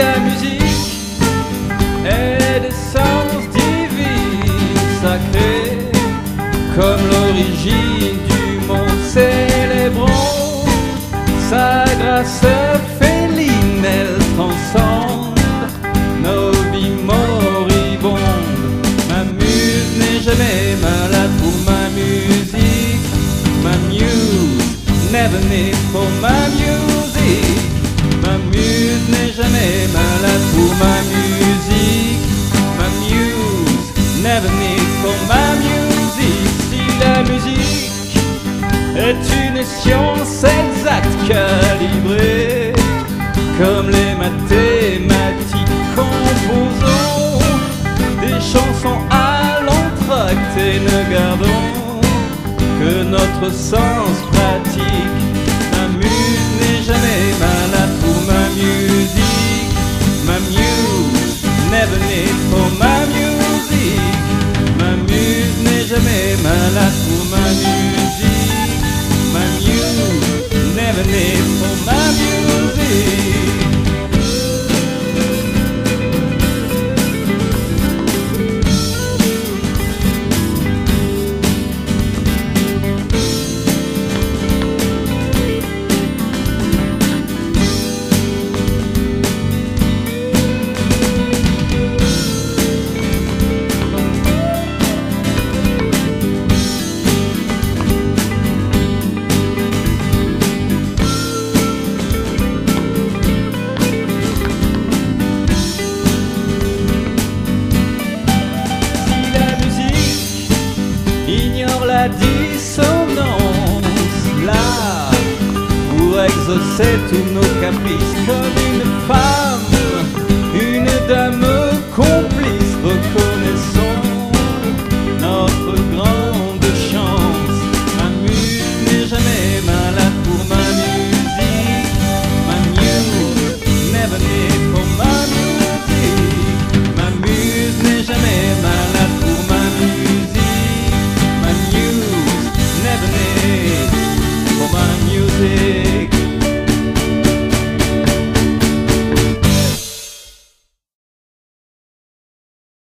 la musique est d'essence divine, sacrée comme l'origine du monde. Célébrons sa grâce féline, elle transcende nos vies moribondes. Ma muse n'est jamais malade pour ma musique, ma muse never made for my music. Jamais malade pour ma musique. Ma muse never need for ma music. Si la musique est une science exacte calibrée, comme les mathématiques, composons des chansons à l'entracte et ne gardons que notre sens pratique. For ma la dissonance, là pour exaucer tous nos caprices, comme une femme, une dame